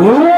Ooh.